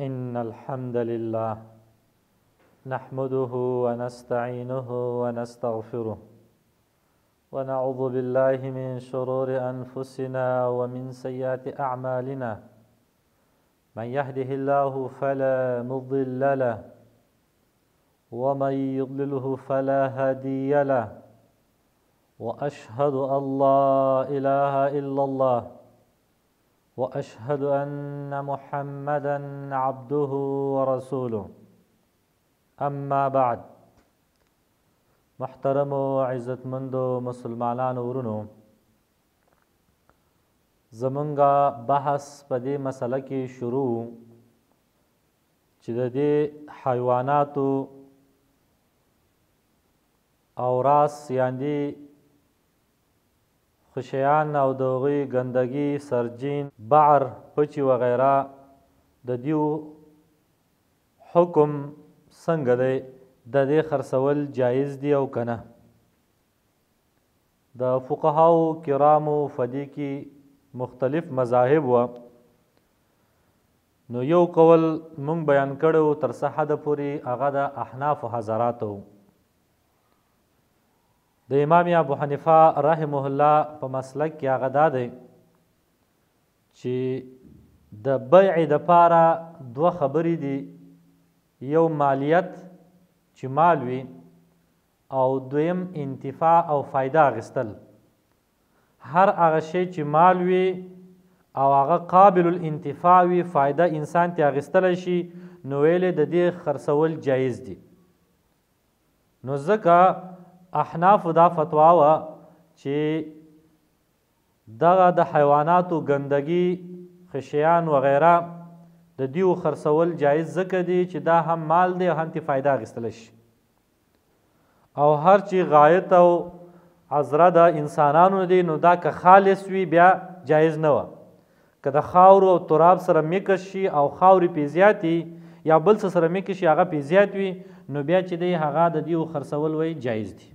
إن الحمد لله نحمده ونستعينه ونستغفره ونعوذ بالله من شرور أنفسنا ومن سيئات أعمالنا من يهده الله فلا مضل له ومن يضلله فلا هادي له وأشهد أن لا إله إلا الله وأشهد أن محمدا عبده ورسوله أما بعد محترم و عزت مندو مسلمانان ورونو زمونږه بحث په دې مسله کې شروع چې د دې حیواناتو او راس یاندې خو شیان او د هغوی ګندګي، سرجین، بعر، پچي وغیره، د دیو حکم څنګه دی؟ د دې خرڅول جایز دي او که نه؟ د فقهاو کرامو په دې کې مختلف مذاهب وه، نو یو قول مونږ بیان کړی و تر څه حده پورې هغه د احنافو حضراتو و. د امام ابو حنیفه رحمه الله په مسلک کې هغه دا دی چې د بیع د پاره دوه خبرې دي یو مالیت چې مال وي او دویم انتفاع او فایده اخیستل هر هغه شی چې مال وي او هغه قابل الانتفاع وي فایده انسان ته اخیستلی شي نو ویلې د دې خرڅول جایز دي نو ځکه احنافو دا فتوا وه چې دغه د حیواناتو ګندګي خشیان وغیره د دیو خرڅول جایز ځکه دی چې دا هم مال دی هم تی فایده اخیستل شي او هر چې غایت او عذره د انسانانو دی نو دا که خالص وي بیا جایز نه و که د خاورو او تراب سره ميکس شي او خاوري پرې زياتې يا بل څه سره ميکس شي هغه پرې زيات وي نو بيا چې دی هغه د دې وخرڅول وي جايز دي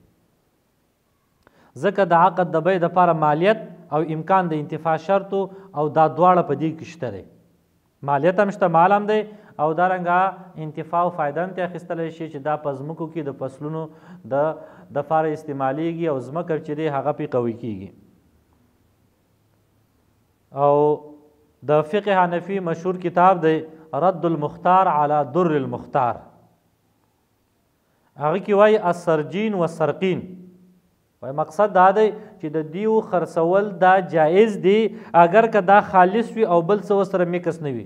ځکه د عقد د بيع دپاره ماليت او امکان د انتفاع شرط او دا دواړه په دې کې شته دی ماليت هم شته مال هم دی او دارنګه انتفاع او فایده هم ته اخیستل شي چې دا په ځمکو کې د فصلونو د د فار استعمالیږي او ځمکه چې دی هغه پی قوي کیږي او د فقه حنفی مشهور کتاب دی رد المختار علی در المختار هغه کې وای السرجین و سرقین وای مقصد دا دی چې د دیو خرڅول دا جایز دی اگر که دا خالص وي او بل څه سره میکس نه وي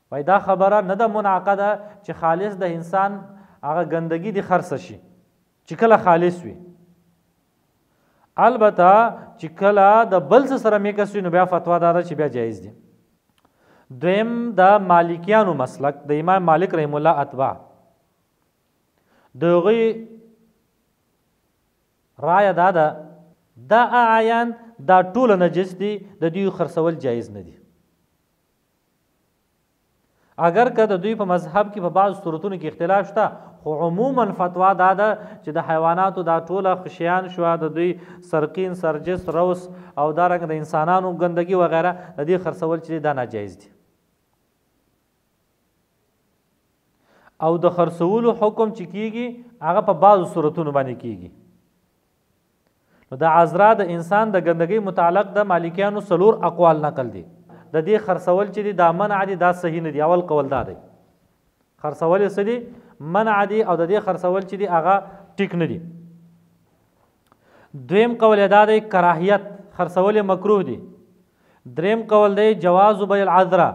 وای دا خبره نه ده منعقده چې خالص د انسان هغه ګندګي دي خرڅ شي چې کله خالص وي البته چې کله د بل څه سره میکس وي نو بیا فتوا دا ده چې بیا جایز دي دویم د مالکیانو مسلک د امام مالک رحم الله اتباع دغه رایه دا ده دا اعیان دا ټول نجس دي د دې خرڅول جایز نه دي اګر که د دوی په مذهب کې په بعض صورتونو کې اختلاف شته خو عموما فتوا دا ده چې د حیواناتو دا ټوله خشیان شو د دوی سرقین سرجس روس او دا رنګ د انسانانو ګندګي وغیرہ د دې خرڅول چې دا ناجایز دي او د خرڅولو حکم چې کیږي هغه په بعضو صورتونو باندې کیږي نو د عذرا د انسان د ګندګۍ متعلق د مالکیانو سلور اقوال نقل دي د دې خرڅول چې دي دا منع دي دا صحیح نه دي اول قول دا دی خرڅول یې څه دي منع دي او د دې خرڅول چې دي هغه ټیک نه دي دویم قول دا دی کراهیت خرڅول مکروه دي دریم قول دی جواز بیع العذرا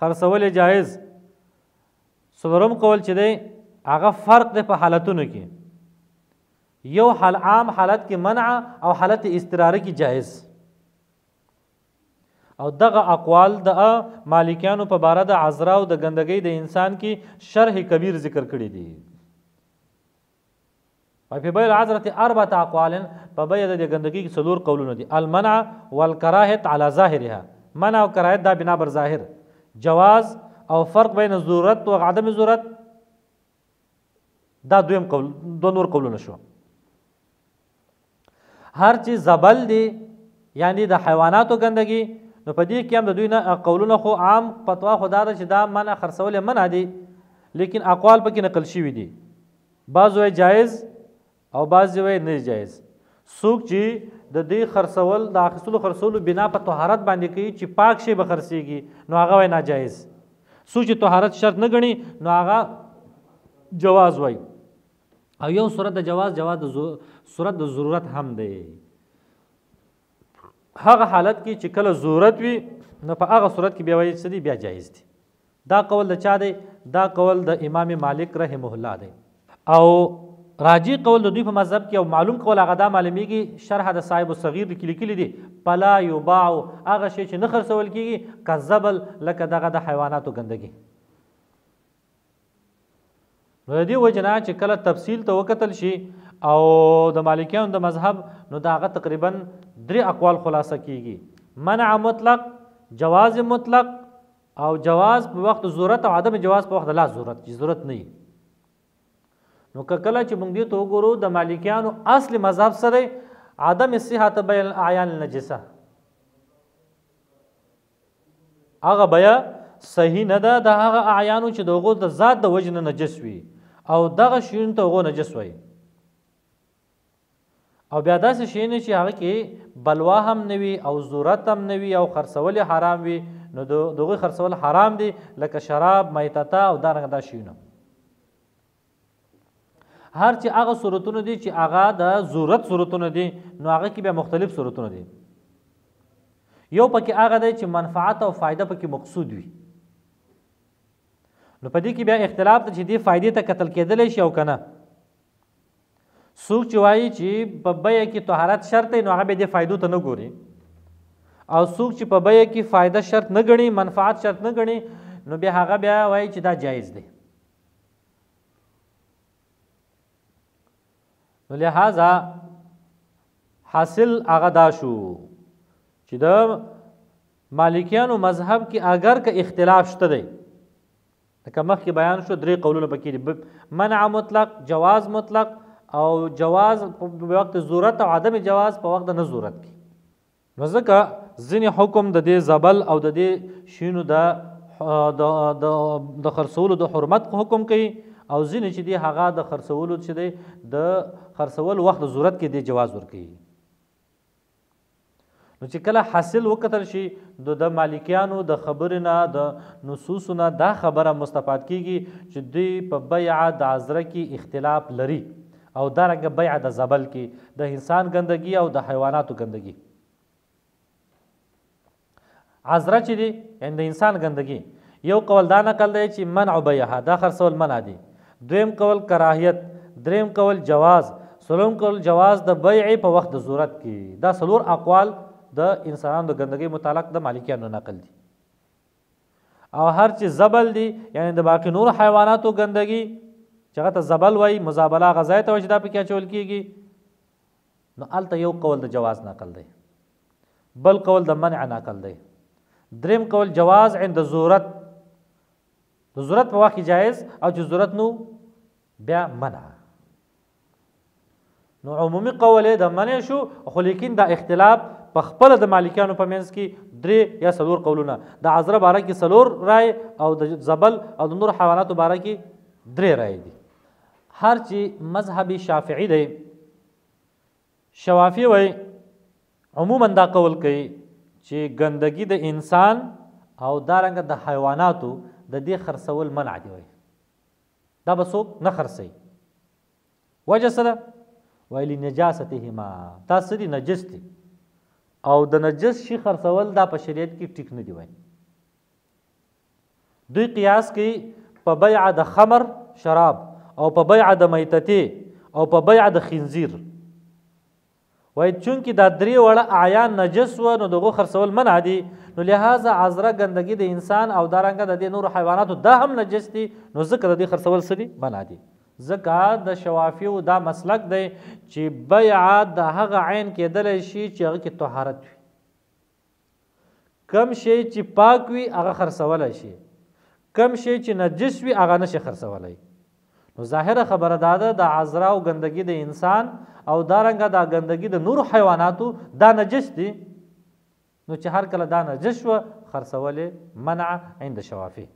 خرڅول جایز څلورم قول چې دی هغه فرق دی په حالتونو کې یو حال عام حالت کې منع او حالت استراره کې جائز او دغه اقوال د مالکیانو په باره د عذرا او د ګندګۍ د انسان کې شرح کبیر ذکر کړی دی او په بیل عذرت اربعه اقوال په بیل د ګندګۍ کې څلور قولونه دي المنع والکراهه على ظاهرها منع او کراهه دا بنا بر ظاهر جواز او فرق بین ضرورت او عدم ضرورت دا دویم قول دو نور قولونه شو هر چې زبل دی یعنی د حیواناتو ګندګي نو په دې کې هم د دوی نه قولونه خو عام پتوا خدا ده چې دا منع خرڅول منع دي لیکن اقوال پکې نقل شوي دي بعضو جایز او بعضي وایې نه دي جایز څوک چې د دې خرڅول د اخیستلو خرڅولو بنا په طهارت باندې کوي چې پاک شی به خرڅيږي نو هغه وای ناجایز څوک چې طهارت شرط نه غني نو هغه جواز وای او یو صورت د جواز جواز د صورت د ضرورت هم دی هغه حالت کې چې کله ضرورت وي نو په هغه صورت کې بیا وایي چې دی بیا جایز دی دا قول د چا دی دا قول د امام مالک رحمه الله دی او راجی قول د دوی په مذهب کې او معلوم قول هغه دا معلومیږي شرح د صاحب الصغیر د کلی کلی دی پلا یباع هغه شی چې نه خرڅول کیږي کذبل لکه دغه د حیواناتو ګندګي نو د دې وجنا چې کله تفصیل ته وکتل شي او د مالکیانو د مذهب نو دا غ تقریبا درې اقوال خلاصه کیږي منع مطلق جواز مطلق او جواز په وخت ضرورت او عدم جواز په وخت لا ضرورت چې ضرورت نه نو کله چې موږ دې ته وګورو د مالکیانو اصل مذهب سره عدم صحت بیان اعیان نجسه هغه بیا صحیح نه ده د هغه اعیانو چې د هغو د ذات د وجې نه نجس وي او دغه شیونو ته هغو نجس وایي او بیا داسې شی نه چې هغه کې بلوا هم نه وي او ضرورت هم نه وي او خرڅول حرام وي نو دغه خرڅول حرام دي لکه شراب میتته او دارنګه دا شیونه هر چې هغه صورتونه دي چې هغه د ضرورت صورتونه دي نو هغه کې به مختلف صورتونه دي یو پکې هغه دی چې منفعت او فایده پکې مقصود وي نو په دې کې بیا اختلاف ته چې دې فایدې ته قتل کېدلی شي او کنه څوک چې وایي چې په بیه کې طهارت شرط دی نو هغه به دې فایدو ته نه ګوري او څوک چې په بیه کې فایده شرط نه ګڼي منفعت شرط نه ګڼي نو بیا هغه بیا وایي چې دا جایز دی نو لہذا حاصل هغه دا شو چې د مالکیانو مذهب کې اگر که اختلاف شته دی لکه مخکې بیان شو درې قولونه پکې دي منع مطلق جواز مطلق او جواز په وخت ضرورت او عدم جواز په وخت نه ضرورت کې نو ځکه ځینې حکم د دې زبل او د دې شینو د د د د خرڅولو د حرمت حکم کوي او ځینې چې دی هغه د خرڅولو چې دی د خرڅول وخت د ضرورت کې دی جواز ورکوي نو چې کله حاصل وکتل شي د د مالکیانو د خبرې نه د نصوص نه دا خبره مستفاد کیږي چې دوی په بیع د عذره کې اختلاف لري او دا رنګه بیعه د زبل کی د انسان ګندګی او د حیواناتو ګندګی عذره چې دی یعنی د انسان ګندګی یو قول دا نقل دی چې منع بیعه دا خرڅول منع دی دویم قول کراهیت دریم قول جواز سلوم قول جواز د بیع په وخت د ضرورت کې دا سلور اقوال د انسانانو د ګندګۍ متعلق د مالکیانو نقل دي او هر چې زبل دی یعنی د باقی نور حیواناتو ګندګي چې هغه ته زبل وای مزابله غذای ته وجدا پکې چول کیږي نو الته یو قول د جواز نقل دی بل قول د منع نقل دی دریم قول جواز عند ضرورت د ضرورت په وخت جایز او چې ضرورت نو بیا منع نو عمومي قول د منع شو خو لیکن دا اختلاف په خپل د مالکیانو په منځ کې درې یا څلور قولونه د عذره باره کې څلور رائے او د زبل او د نور حیواناتو باره کې درې رائے دي هر چې مذهب شافعي دی شوافی وای عموما دا قول کوي چې ګندګي د انسان او دارنګ د حیواناتو د دې خرڅول منع دی وای دا به څوک نه خرڅوي وجه څه ده وایي لنجاستهما دا څه دي نجس دي او د نجس شي خرڅول دا په شریعت کې ټیک نه دی وایي دوی قیاس کوي په بیع د خمر شراب او په بیع د میتتې او په بیع د خنزیر وایي چونکې دا درې وړه اعیان نجس و نو دغو خرڅول منع دي نو لهذا عذره ګندګي د انسان او دارنګه د دې نور حیواناتو دا هم نجس دي نو ځکه د دې خرڅول سړي منع دي ځکه د شوافیو دا مسلک دی چې بیع د هغه عین کېدلی شي چې هغه کې طهارت وي کم شی چې پاک وي هغه خرڅولای شي کم شی چې نجس وي هغه نشي خرڅولای نو ظاهره خبره دا ده د عذرا او ګندګي د انسان او دارنګه دا ګندګي د نور حیواناتو دا نجس دي نو چې هر کله دا نجس و خرڅولې منع عند شوافی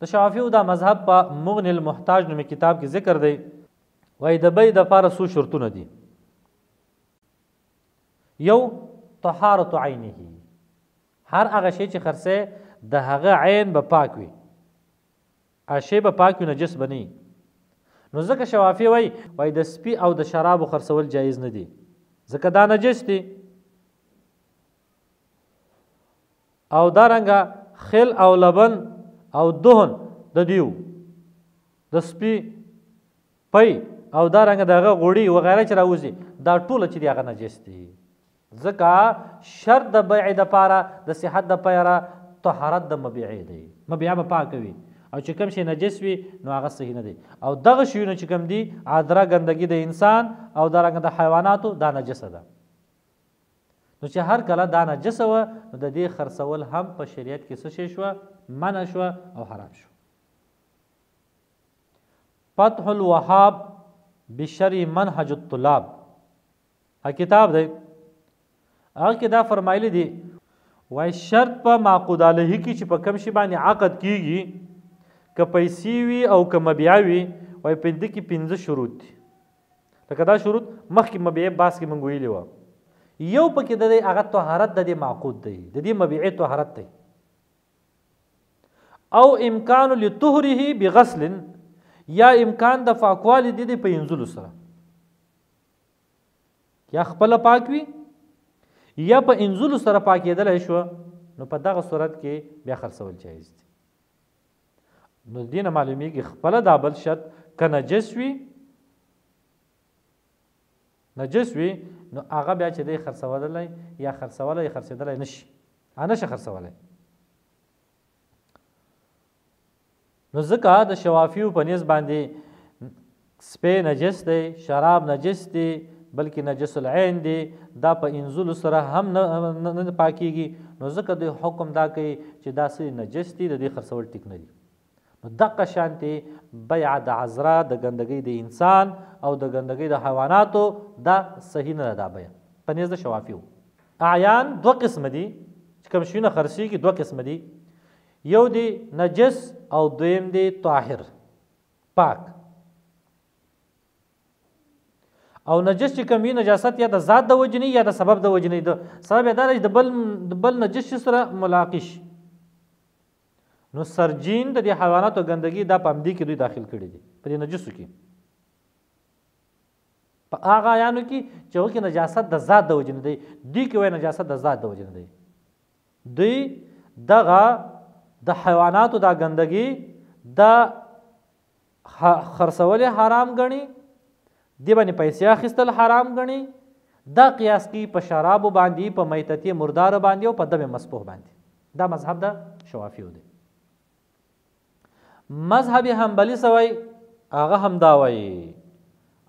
د شوافی او دا مذهب په مغن المحتاج نومي کتاب کې ذکر دی وای د بې د فارسو شرطونه دي یو طهارت عینه هر هغه شی چې خرڅه د هغه عین به پاک وي اشی به پاک وي نجس بني نو ځکه شوافی وای وای د سپي او د شرابو خرڅول جایز نه دي ځکه دا نجس دي او دارنګه خل او لبن او دهن د دیو د سپي پي او دا رنګ د هغه غوړي وغیره چې راوځي دا ټول چې دی هغه نجس دي ځکه شرط د بیع د پاره د صحت د پاره طهارت د مبيعې دی مبيعه به پاکوي او چې کوم شي نجس وي نو هغه صحیح نه دی او دغه شیونه چې کوم دي عذرا ګندګي د انسان او د رنګ د حیواناتو دا نجس ده نو چې هر کله دا نجس و نو د دې خرڅول هم په شریعت کې څه شو منع شو او حرام شو فتح الوهاب بشری منهج الطلاب ا کتاب دی هغه کې دا فرمایلی دی وای شرط په معقود علیه کې چې په کم شی باندې عقد کیږي که پیسې وي او که مبیا وي وای په دې کې پنځه شروط دي لکه دا شروط مخکې مبیع باس کې مونږ ویلی و یو پکې د هغه طهارت د دې معقود دی د دې مبیع طهارت دی او امکان لطهره بغسل یا امکان د فاکوالی دی د پینځلو سره یا خپل پاک وي یا په انزلو سره پاکېدل شو نو په دغه صورت کې بیا خرڅول جایز دي نو دینه معلومیږي خپل دا بل شرط کنجس وي نجس وي نو هغه بیا چې دی خرڅولای یا خرڅولای خرڅېدلای نشي نه شي خرڅولای نو ځکه د شوافیو په نس باندې سپې نجس دی شراب نجس دی بلکې نجس العين دی دا په انزل سره هم نه پاکيږي نو ځکه د حکم دا کوي چې دا سری نجس دی د دې خرڅول ټیک نه دي نو دقه شانتې بیعه د عذرا د ګندګۍ د انسان او د ګندګۍ د حیواناتو دا صحیح نه ده دا بیعه په نیز د شوافیو اعیان دو قسم دي چې کوم شیونه خرڅېږي دوه قسم دي یو دی نجس او دویم دی طاهر پاک او نجس چې کوم نجاست یا د ذات د وجنی یا د سبب د وجنی د سبب دا د بل د بل نجس سره ملاقات شي نو سرجین د دې حیواناتو ګندګي دا په همدې کې دوی داخل کړي دي په دې نجسو کې په هغه یانو کې چې هغه کې نجاست د ذات د وجې نه دی دوی کې وایي نجاست د ذات د وجې نه دی دوی دغه د حیواناتو دا ګندګي د خرڅول یې حرام ګڼي، دې باندې پیسې اخیستل حرام ګڼي، دا قیاس کوي په شرابو باندې، په میتتې مردار باندې او په دم مسپوح باندې. دا مذهب د شوافیو دی. مذهب حنبلي څه وایي؟ هغه همدا وایي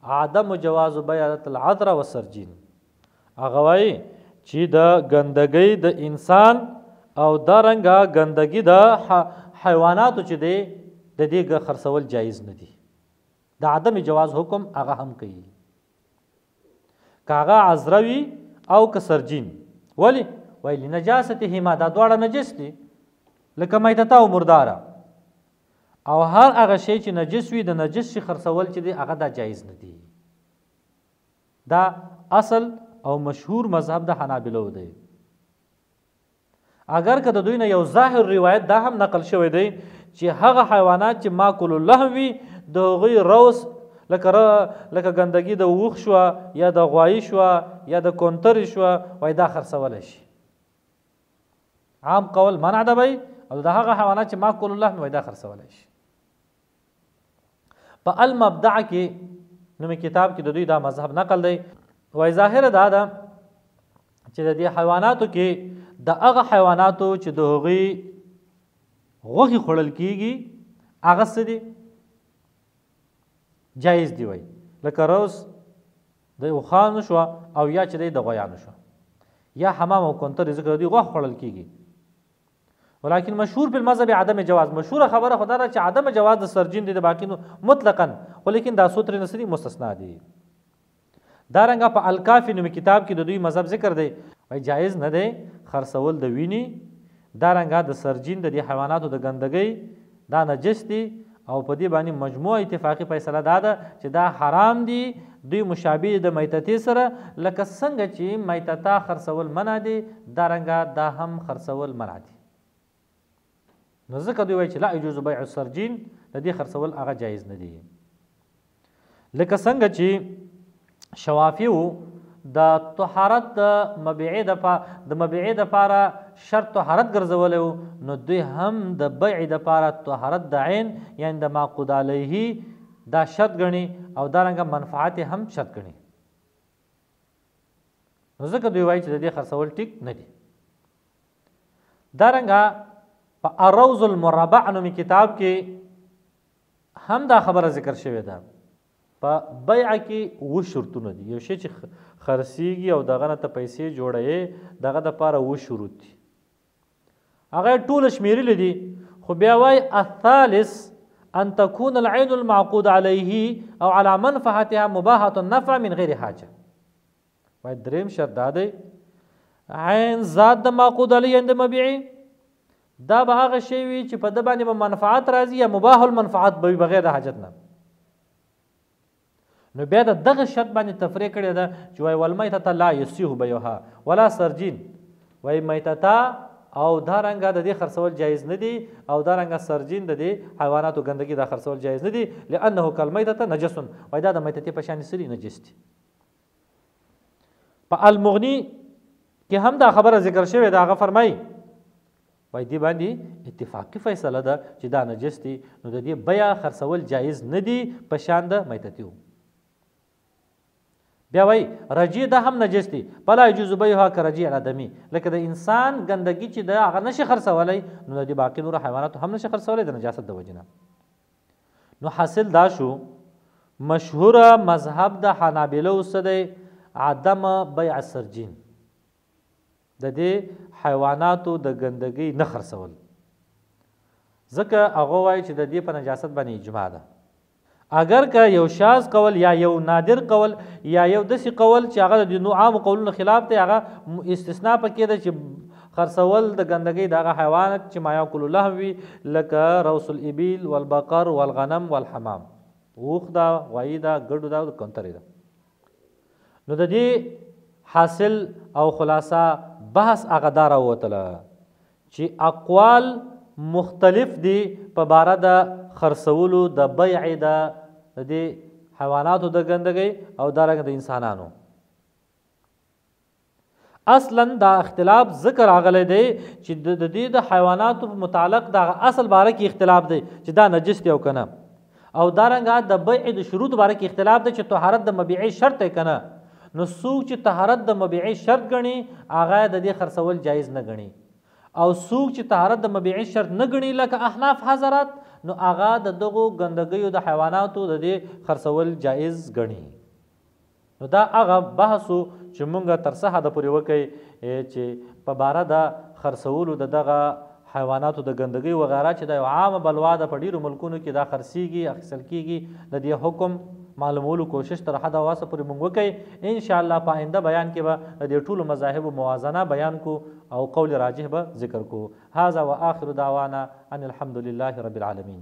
عدم جواز بیعة العذر والسرجین هغه وایي چې د ګندګۍ د انسان او دا رنګه ګندګي د حیواناتو چې دی د دې خرڅول جایز نه دي د عدم جواز حکم هغه هم کوي کاغه عذروي او کسرجین ولی وای لنجاسته ما دا دواړه نجس دي لکه میتتا او مرداره او هر هغه شی چې نجس وي د نجس شي خرڅول چې دی هغه دا جایز نه دي دا اصل او مشهور مذهب د حنابلو دی اگر که د دوی نه یو ظاهر روایت دا هم نقل شوی دی چې هغه حیوانات چې ماکل اللحم وي د هغوی روس لکه لکه ګندګي د ووخ شو یا د غوایي شو یا د کونتري شو وای دا خرڅول شي عام قول منع ده وای او دا هغه حیوانات چې ما کول الله وای دا خرڅول شي په المبدع کې نومي کتاب کې د دوی دا مذهب نقل دی وای ظاهر دا ده چې د دې حیواناتو کې د هغه حیواناتو چې د هغوی غوښې خوړل کیږي هغه څه دي جایز دی وای لکه روس د اوخان شو او یا چې د غویانو شو یا حمام او کونتر ذکر دی غوښ خوړل کیږي ولكن مشهور په المذهب عدم جواز مشهور خبره خدا ده چې عدم جواز د سرجین دي د باقینو مطلقا خو لیکن دا سوتر نسری مستثنا دي دا رنګه په الکافی نوم کتاب کې د دوی مذهب ذکر دی وای جایز نه دی خرڅول د ویني دا رنګه د سرجین د دې حیواناتو د ګندګۍ دا نجس دي او په دې باندې مجموع اتفاقي فیصله دا ده چې دا حرام دي دوی مشابه د میتتې سره لکه څنګه چې میتتا خرڅول منع دي دا رنګه دا هم خرڅول منع دي نو ځکه دوی وایي چې لا یجوز بیع السرجین د دې خرڅول هغه جایز نه دي لکه څنګه چې شوافیو د طهارت د مبيعه د پا د مبيعه د پاره شرط طهارت ګرځولې نو دوی هم د بيع د پاره طهارت د عین یعنی د معقود علیه دا شرط غني او دا رنګ منفعت هم شرط غني نو ځکه دوی وایي چې د دې خرڅول ټیک نه دي دا رنګ په اروز المربع نومي کتاب کې هم دا خبره ذکر شوې ده په بیع کې و شرطونه دي یو شی چې خرڅیږي او دغه نه ته پیسې جوړې دغه د پاره و شروط دي هغه ټول شمیرل دي خو بیا وای الثالث ان تكون العين المعقود عليه او على منفعتها مباحه النفع من غیر حاجه وای دریم شرط دا دی عین ذات د معقود علی عند مبيعي دا به هغه شی وي چې په د باندې به منفعت راځي یا مباح المنفعت به وي بغیر د حاجت نه نو بیا د دغه شرط باندې تفریق کړی دا چې وای والمیته ته لا یسیه بیوها ولا سرجین وای میته ته او دا رنګ د دې خرڅول جایز نه دی او دا رنګ سرجین د دې حیواناتو ګندګي د خرڅول جایز نه دی لانه کلمیته ته نجس وای دا د میته په شان سری نجس دی په المغنی کې هم دا خبره ذکر شوې ده هغه فرمایي وای دی باندې اتفاقی فیصله ده چې دا نجس دي نو د دې بیا خرڅول جایز نه دي په شان د میتتیو بیا وای رجی ده هم نجس دي بلا یجوز بیها کرجی الادمی لکه د انسان ګندګي چې د هغه نشه خرڅولای نو د باقی نور حیوانات هم نشه خرڅولای د نجاست د وجنه نو حاصل دا شو مشهور مذهب د حنابلو څه دی عدم بیع سرجین د دې حیواناتو د ګندګۍ نه خرڅول ځکه هغه وایي چې د دې په نجاست باندې اجماع ده اگر که یو شاز قول یا یو نادر قول یا یو دسی قول چې هغه د نو عام قولونو خلاف دی هغه استثناء پکې ده چې خرڅول د ګندګۍ د هغه حيوانت چې ماياکل اللحم وي لکه روث الابيل والبقر والغنم والحمام اوښ ده غوایی ده ګډو ده او کونترې ده نو د دې حاصل او خلاصه بحث هغه دا راووتله چې اقوال مختلف دي په باره د خرڅولو د بیع د دې حیواناتو د ګندګۍ او دارنګ د انسانانو اصلا دا اختلاف ذکر راغلی دی چې د دې د حیواناتو په متعلق دا اصل باره کې اختلاف دی چې دا نجس دی او کنه او دارنګه د بیع د شروط باره کې اختلاف دی چې طهارت د مبيعي شرط دی کنه نو څوک چې طهارت د مبيعي شرط غني هغه د دې خرڅول جایز نه غني او څوک چې طهارت د مبيعي شرط نه غني لکه احناف حضرات نو هغه د دغو ګندګیو د حیواناتو د دې خرڅول جایز غني نو دا هغه بحث وو چې مونږ تر څه حده پورې وکئ چې په باره د خرڅولو د دغه حیواناتو د ګندګۍ وغیره چې دا یو عامه بلوا ده په ډیرو ملکونو کې دا خرڅیږي اخیستل کیږي د دې حکم معلومولو کوشش تر حد واسه پورې مونږ وکړي ان شاء الله په آینده بیان کې به د دې ټولو مذاهب موازنه بیان کو او قول راجح به ذکر کو هاذا واخر دعوانا ان الحمد لله رب العالمین